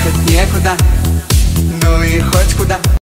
ехать некуда. Ну и хоть куда